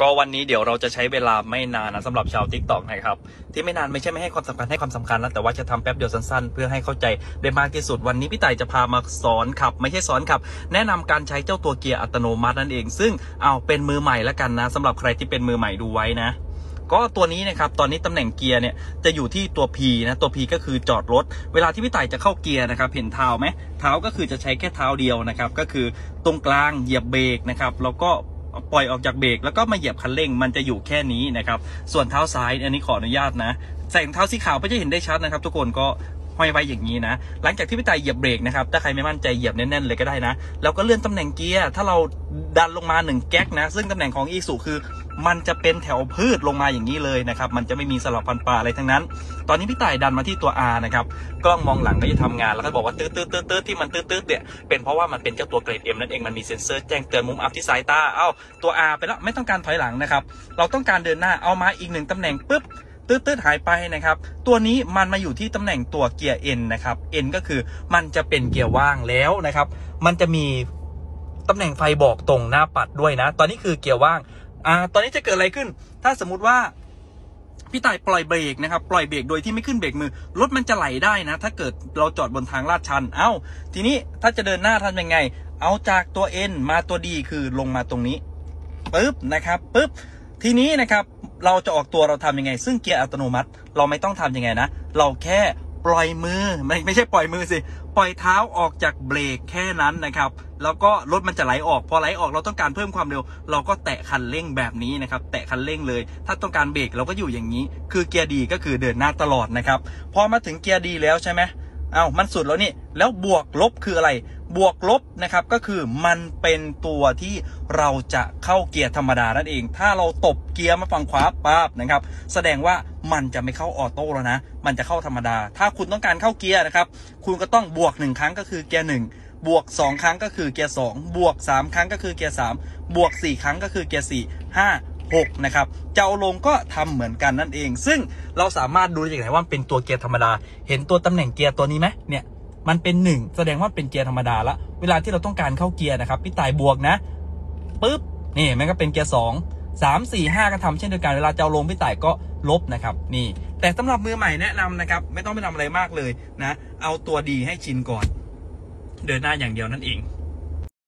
ก็วันนี้เดี๋ยวเราจะใช้เวลาไม่นานนะสำหรับชาว t ิ k t o k นะครับ ที่ไม่นานไม่ใช่ไม่ให้ความสำคัญให้ความสำคัญนะแต่ว่าจะทำแป๊บเดียวสั้นๆ เพื่อให้เข้าใจได้มากที่สุด วันนี้พี่ต่ายจะพามาสอนขับ ไม่ใช่สอนขับ แนะนำการใช้เจ้าตัวเกียร์อัตโนมัตินั่นเอง ซึ่งเอาเป็นมือใหม่แล้วกันนะสำหรับใครที่เป็นมือใหม่ดูไว้นะ ก็ตัวนี้นะครับตอนนี้ตำแหน่งเกียร์เนี่ยจะอยู่ที่ตัว P นะตัว P ก็คือจอดรถ เวลาที่พี่ต่ายจะเข้าเกียร์นะครับเห็นเท้าไหมเท้าก็คือจะใช้แค่เท้าเดียวนะครับก็คือตรงกลางเหยียบเบรกนะครับแล้วก็ ปล่อยออกจากเบรกแล้วก็มาเหยียบคันเร่งมันจะอยู่แค่นี้นะครับ ส่วนเท้าซ้ายอันนี้ขออนุญาตนะใส่รองเท้าสีขาวเพื่อจะเห็นได้ชัดนะครับ ทุกคนก็ ห้อยไว้อย่างนี้นะ หลังจากที่พี่ต่ายเหยียบเบรกนะครับ ถ้าใครไม่มั่นใจเหยียบแน่นๆเลยก็ได้นะ แล้วก็เลื่อนตำแหน่งเกียร์ ถ้าเราดันลงมาหนึ่งแก๊กนะ ซึ่งตำแหน่งของอีสุคือมันจะเป็นแถวพืชลงมาอย่างนี้เลยนะครับ มันจะไม่มีสลับฟันปลาอะไรทั้งนั้น ตอนนี้พี่ต่ายดันมาที่ตัว R นะครับ กล้องมองหลังก็จะทำงาน แล้วก็บอกว่าตืดตืดตืดตืดที่มันตืดตืดเนี่ย เป็นเพราะว่ามันเป็นเจ้าตัวเกรด M นั่นเอง มันมีเซ็นเซอร์แจ้งเตือนมุมอัพที่สายตา เอ้า ตัว R ไปแล้ว ไม่ต้องการถอยหลังนะครับ เราต้องการเดินหน้า เอามาอีกหนึ่งตำแหน่งปุ๊บ ตืดตืดหายไปนะครับ ตัวนี้มันมาอยู่ที่ตำแหน่งตัวเกียร์ N นะครับ N ก็คือมันจะเป็นเกียร์ว่างแล้วนะครับ มันจะมีตำแหน่งไฟบอกตรงหน้าปัดด้วยนะ ตอนนี้คือเกียร์ว่างอ่าตอนนี้จะเกิดอะไรขึ้น ถ้าสมมติว่าพี่ต่ายปล่อยเบรกนะครับ ปล่อยเบรกโดยที่ไม่ขึ้นเบรกมือ รถมันจะไหลได้นะ ถ้าเกิดเราจอดบนทางลาดชัน เอ้า ทีนี้ถ้าจะเดินหน้าทำยังไง เอาจากตัว N มาตัว D คือลงมาตรงนี้ปึ๊บนะครับปึ๊บทีนี้นะครับ เราจะออกตัวเราทำยังไง ซึ่งเกียร์อัตโนมัติ เราไม่ต้องทำยังไงนะ เราแค่ปล่อยมือไม่ไม่ใช่ปล่อยมือสิ ปล่อยเท้าออกจากเบรกแค่นั้นนะครับ แล้วก็รถมันจะไหลออกพอไหลออกเราต้องการเพิ่มความเร็ว เราก็แตะคันเร่งแบบนี้นะครับ แตะคันเร่งเลย ถ้าต้องการเบรกเราก็อยู่อย่างนี้ คือเกียร์ D ก็คือเดินหน้าตลอดนะครับ พอมาถึงเกียร์ D แล้วใช่ไหม เอามันสุดแล้วนี่ แล้วบวกลบคืออะไร บวกลบนะครับก็คือมันเป็นตัวที่เราจะเข้าเกียร์ธรรมดานั่นเอง ถ้าเราตบเกียร์มาฝั่งขวาปั๊บนะครับ แสดงว่ามันจะไม่เข้าออโต้แล้วนะ มันจะเข้าธรรมดา ถ้าคุณต้องการเข้าเกียร์นะครับ คุณก็ต้องบวกหนึ่งครั้งก็คือเกียร์หนึ่งบวกสองครั้งก็คือเกียร์สองบวกสามครั้งก็คือเกียร์สามบวกสี่ครั้งก็คือเกียร์สี่ห้า 6นะครับจะเอาลงก็ทำเหมือนกันนั่นเอง ซึ่งเราสามารถดูได้จากไหนว่าเป็นตัวเกียร์ธรรมดา เห็นตัวตำแหน่งเกียร์ตัวนี้ไหมเนี่ยมันเป็น 1 แสดงว่าเป็นเกียร์ธรรมดาละเวลาที่เราต้องการเข้าเกียร์นะครับพี่ต่ายบวกนะปุ๊บนี่มันก็เป็นเกียร์2 3 4 5ก็ทำเช่นเดียวกันเวลาจะเอาลงพี่ต่ายก็ลบนะครับนี่ แต่สำหรับมือใหม่แนะนำนะครับ ไม่ต้องไปทำอะไรมากเลยนะ เอาตัวดีให้ชินก่อน เดินหน้าอย่างเดียวนั่นเอง